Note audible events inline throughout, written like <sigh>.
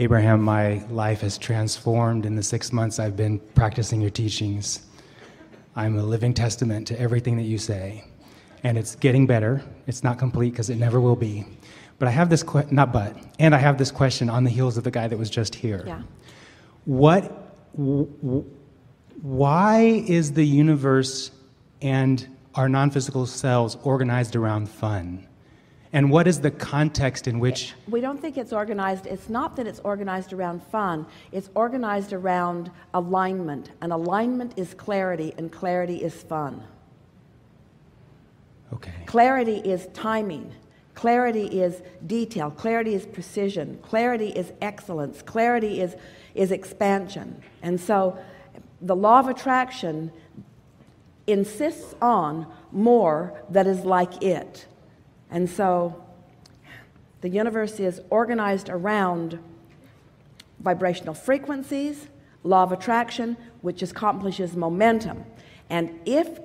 Abraham, my life has transformed in the six months I've been practicing your teachings. I'm a living testament to everything that you say. And it's getting better. It's not complete because it never will be. But I have this, que- not but, and I have this question on the heels of the guy that was just here. Yeah. What, w- w- why is the universe and our non physical selves organized around fun? And what is the context in which We don't think it's organized. It's not that it's organized around fun, it's organized around alignment. And alignment is clarity, and clarity is fun. Okay. Clarity is timing. Clarity is detail. Clarity is precision. Clarity is excellence. Clarity is, is expansion. And so the law of attraction insists on more that is like it. And so the universe is organized around vibrational frequencies, law of attraction, which accomplishes momentum. And if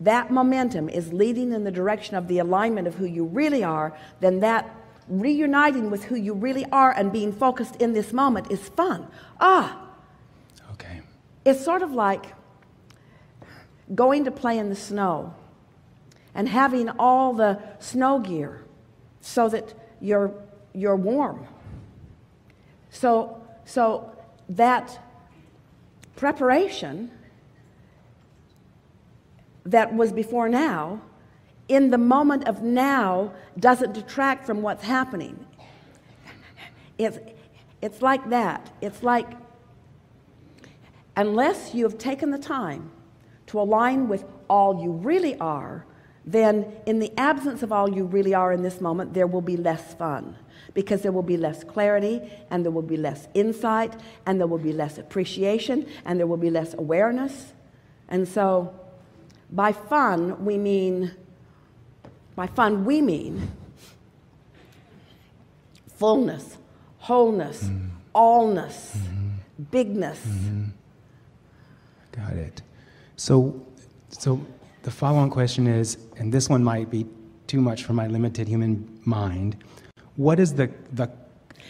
that momentum is leading in the direction of the alignment of who you really are, then that reuniting with who you really are and being focused in this moment is fun. Ah, Okay. it's sort of like going to play in the snow and having all the snow gear so that you're, you're warm. So, so that preparation that was before now, in the moment of now, doesn't detract from what's happening. It's, it's like that. It's like unless you have taken the time to align with all you really are, then in the absence of all you really are in this moment, there will be less fun because there will be less clarity and there will be less insight and there will be less appreciation and there will be less awareness. And so, by fun, we mean, by fun, we mean fullness, wholeness, mm-hmm. allness, mm-hmm. bigness. Mm-hmm. Got it. So, so the follow-on question is, and this one might be too much for my limited human mind. What is the the?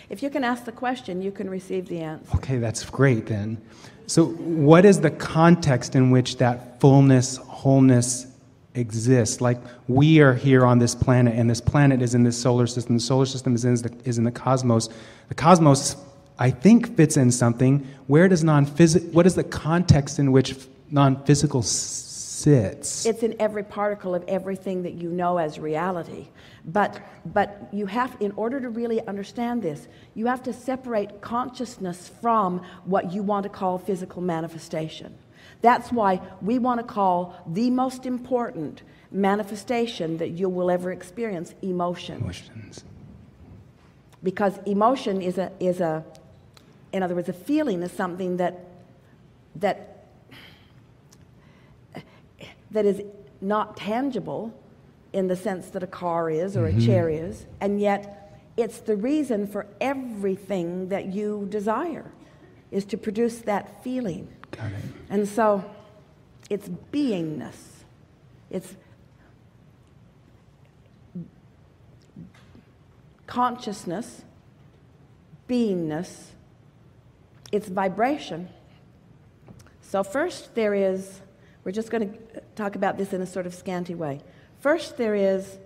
If you can ask the question, you can receive the answer. Okay, that's great then. So, what is the context in which that fullness, wholeness exists? Like we are here on this planet, and this planet is in this solar system. The solar system is in the, is in the cosmos. The cosmos, I think, fits in something. Where does non-physical? What is the context in which non-physical sits? It's in every particle of everything that you know as reality. But, but you have, in order to really understand this, you have to separate consciousness from what you want to call physical manifestation. That's why we want to call the most important manifestation that you will ever experience emotion. Emotions. Because emotion is a, is a in other words, a feeling is something that, that, that is not tangible in the sense that a car is or a mm-hmm. chair is, and yet it's the reason for everything that you desire is to produce that feeling. Got it. And so it's beingness. It's consciousness, beingness, it's vibration. So, first there is, we're just going to talk about this in a sort of scanty way. First, there is,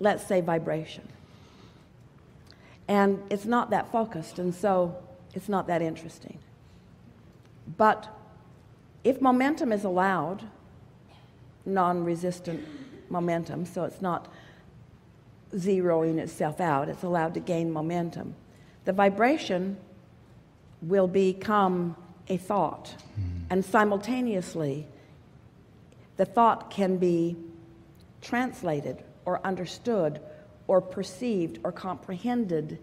let's say, vibration. And it's not that focused, and so it's not that interesting. But if momentum is allowed, non resistant momentum, so it's not zeroing itself out, it's allowed to gain momentum, the vibration will become a thought. Mm-hmm. And simultaneously, the thought can be translated or understood or perceived or comprehended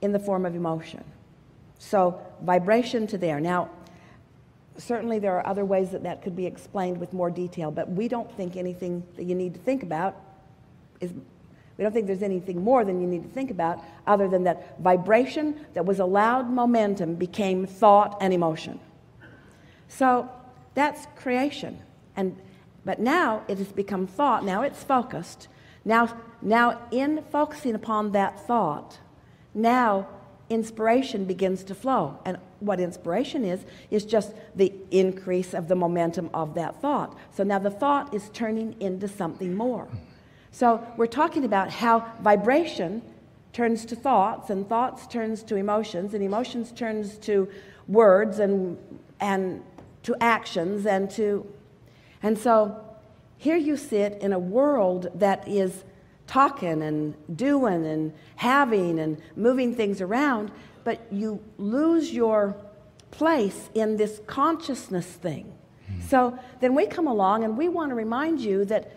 in the form of emotion. So, vibration to there. Now, certainly there are other ways that that could be explained with more detail, but we don't think anything that you need to think about is we don't think there's anything more than you need to think about other than that vibration that was allowed momentum became thought and emotion. So that's creation. And but now it has become thought, now it's focused. Now now in focusing upon that thought, now inspiration begins to flow. And what inspiration is, is just the increase of the momentum of that thought. So now the thought is turning into something more. So we're talking about how vibration turns to thoughts, and thoughts turns to emotions, and emotions turns to words and, and to actions and to and so here you sit in a world that is talking and doing and having and moving things around, but you lose your place in this consciousness thing. Hmm. So then we come along and we want to remind you that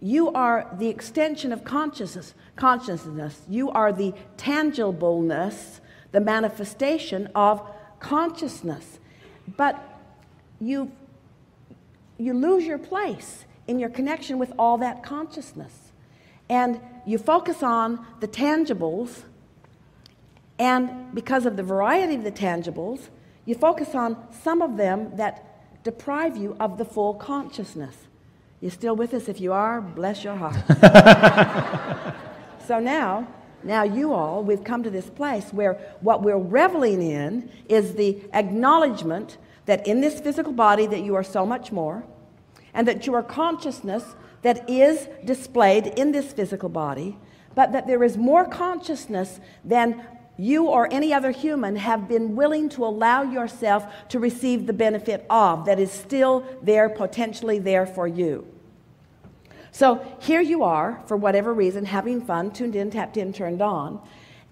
you are the extension of consciousness, consciousness. You are the tangibleness, the manifestation of consciousness. But you you lose your place in your connection with all that consciousness. And you focus on the tangibles, and because of the variety of the tangibles, you focus on some of them that deprive you of the full consciousness. You're still with us? If you are, bless your heart. <laughs> so now, now you all, we've come to this place where what we're reveling in is the acknowledgement that in this physical body that you are so much more and that you are consciousness that is displayed in this physical body but that there is more consciousness than you or any other human have been willing to allow yourself to receive the benefit of that is still there potentially there for you. So here you are for whatever reason having fun tuned in tapped in turned on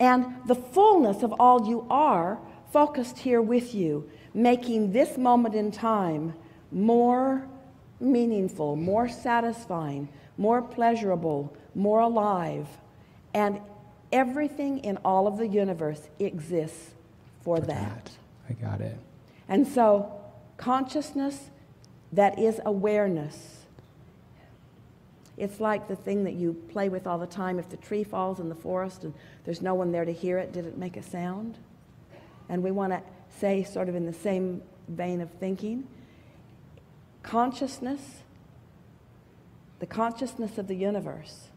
and the fullness of all you are focused here with you making this moment in time more meaningful, more satisfying, more pleasurable, more alive. And everything in all of the universe exists for, For that. I got it. And so, consciousness that is awareness. It's like the thing that you play with all the time. If the tree falls in the forest and there's no one there to hear it, did it make a sound? And we want to say, sort of in the same vein of thinking, consciousness, the consciousness of the universe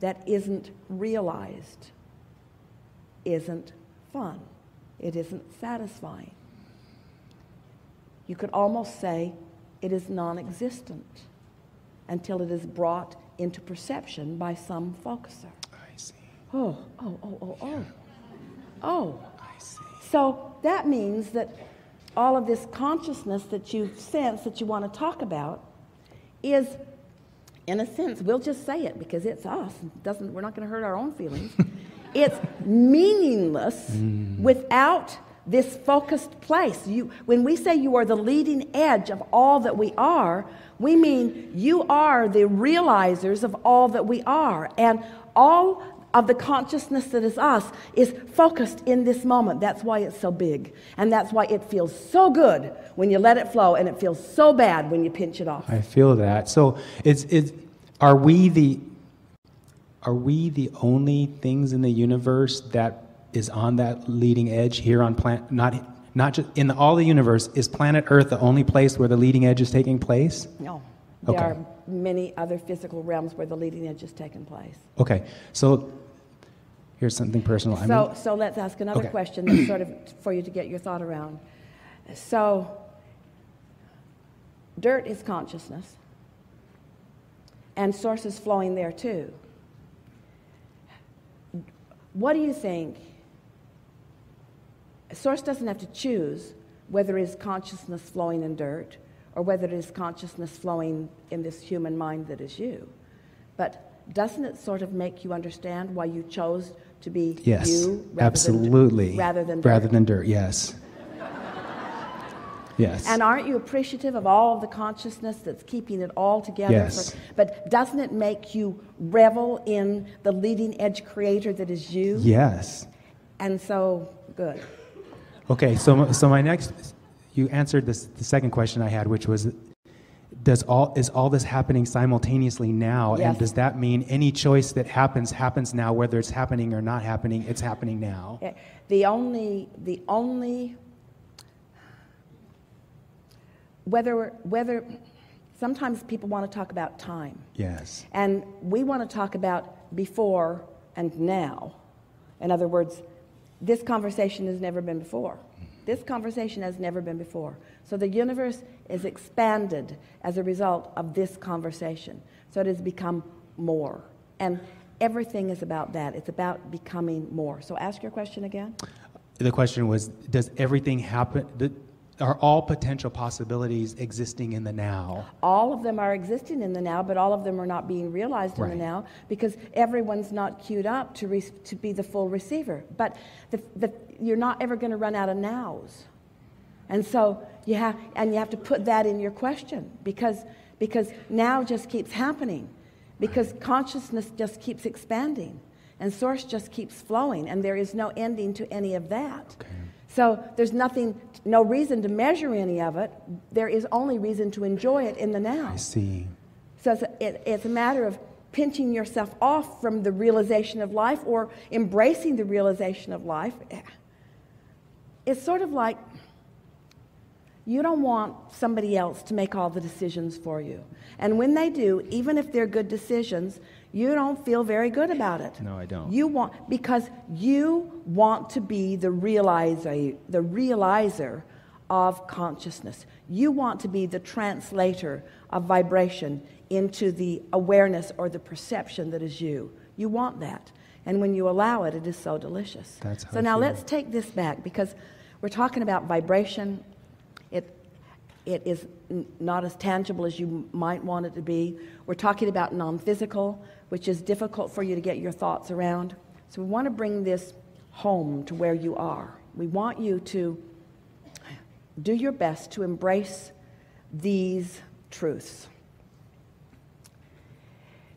that isn't realized isn't fun. It isn't satisfying. You could almost say it is non existent until it is brought into perception by some focuser. I see. Oh, oh, oh, oh, oh. Oh. I see. So that means that all of this consciousness that you sense that you want to talk about is, in a sense, we'll just say it because it's us. It doesn't, we're not going to hurt our own feelings. <laughs> it's meaningless mm. without this focused place. You, when we say you are the leading edge of all that we are, we mean you are the realizers of all that we are. And all of the consciousness that is us is focused in this moment. That's why it's so big. And that's why it feels so good when you let it flow, and it feels so bad when you pinch it off. I feel that. So it's it's are we the are we the only things in the universe that is on that leading edge here on planet not not just in the, all the universe is planet Earth the only place where the leading edge is taking place? No. There Okay. are many other physical realms where the leading edge has taken place. Okay. So here's something personal. So, so let's ask another Okay. question that's sort of <clears throat> for you to get your thought around. So, dirt is consciousness, and source is flowing there too. What do you think? Source doesn't have to choose whether it is consciousness flowing in dirt or whether it is consciousness flowing in this human mind that is you. But doesn't it sort of make you understand why you chose to be yes. you rather absolutely. than, rather than dirt? rather than dirt. Yes. Yes. And aren't you appreciative of all of the consciousness that's keeping it all together? Yes. For, but doesn't it make you revel in the leading edge creator that is you? yes. And so, good. Okay, so so my next, you answered this the second question I had, which was, does all is all this happening simultaneously now, Yes. and does that mean any choice that happens happens now, whether it's happening or not happening, it's happening now? The only, the only, whether, whether, sometimes people want to talk about time. Yes. And we want to talk about before and now. In other words, this conversation has never been before. This conversation has never been before. So the universe is expanded as a result of this conversation. So it has become more. And everything is about that. It's about becoming more. So ask your question again. The question was Does everything happen? Are all potential possibilities existing in the now? All of them are existing in the now, but all of them are not being realized in Right. the now because everyone's not queued up to, re- to be the full receiver. But the, the, you're not ever going to run out of nows. And so you have, and you have to put that in your question because, because now just keeps happening, because consciousness just keeps expanding, and source just keeps flowing, and there is no ending to any of that. Okay. So there's nothing, no reason to measure any of it. There is only reason to enjoy it in the now. I see. So it's a, it, it's a matter of pinching yourself off from the realization of life or embracing the realization of life. It's sort of like you don't want somebody else to make all the decisions for you. And when they do, even if they're good decisions, you don't feel very good about it. No, I don't. You want because you want to be the realizer, the realizer of consciousness. You want to be the translator of vibration into the awareness or the perception that is you. You want that. And when you allow it, it is so delicious. That's how so now let's take this back because we're talking about vibration. It, it is n- not as tangible as you might want it to be. We're talking about non physical, which is difficult for you to get your thoughts around. So we want to bring this home to where you are. We want you to do your best to embrace these truths.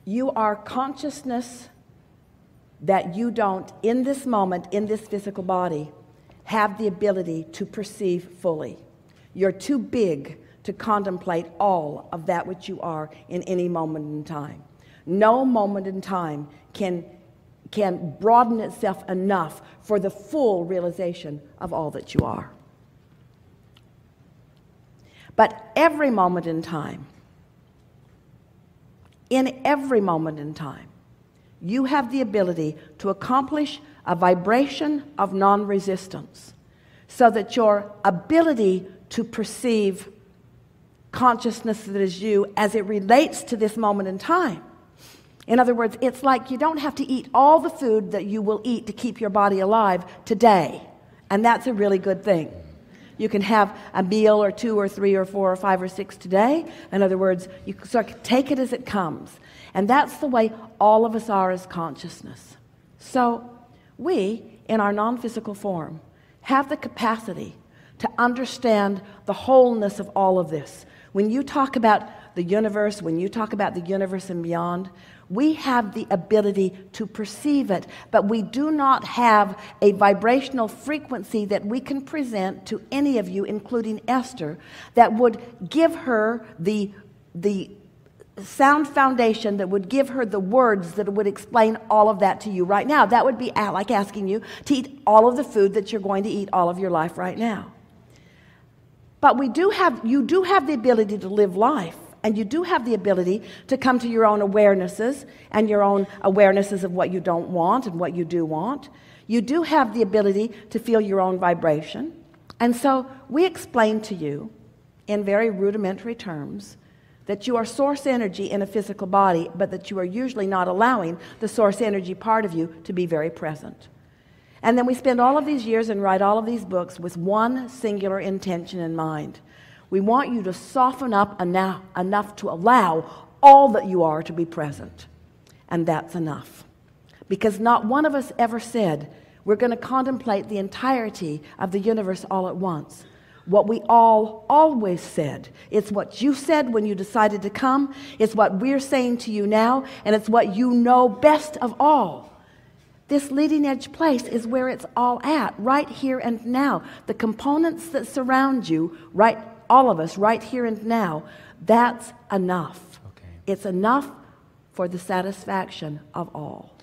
You are consciousness that you don't, in this moment, in this physical body, have the ability to perceive fully. You're too big to contemplate all of that which you are in any moment in time. No moment in time can, can broaden itself enough for the full realization of all that you are. But every moment in time, in every moment in time, you have the ability to accomplish a vibration of non resistance so that your ability to perceive consciousness that is you as it relates to this moment in time. In other words, it's like you don't have to eat all the food that you will eat to keep your body alive today. And that's a really good thing. You can have a meal or two or three or four or five or six today. In other words, you sort of take it as it comes. And that's the way all of us are as consciousness. So we, in our non physical form, have the capacity to understand the wholeness of all of this. When you talk about the universe, when you talk about the universe and beyond, we have the ability to perceive it, but we do not have a vibrational frequency that we can present to any of you, including Esther, that would give her the, the sound foundation that would give her the words that would explain all of that to you right now. That would be like asking you to eat all of the food that you're going to eat all of your life right now. But we do have, you do have the ability to live life, and you do have the ability to come to your own awarenesses and your own awarenesses of what you don't want and what you do want. You do have the ability to feel your own vibration. And so we explain to you in very rudimentary terms that you are source energy in a physical body, but that you are usually not allowing the source energy part of you to be very present. And then we spend all of these years and write all of these books with one singular intention in mind. We want you to soften up enough, enough to allow all that you are to be present. And that's enough. Because not one of us ever said, we're going to contemplate the entirety of the universe all at once. What we all always said. It's what you said when you decided to come. It's what we're saying to you now. And it's what you know best of all. This leading edge place is where it's all at, right here and now. The components that surround you, right, all of us, right here and now, that's enough. Okay. It's enough for the satisfaction of all.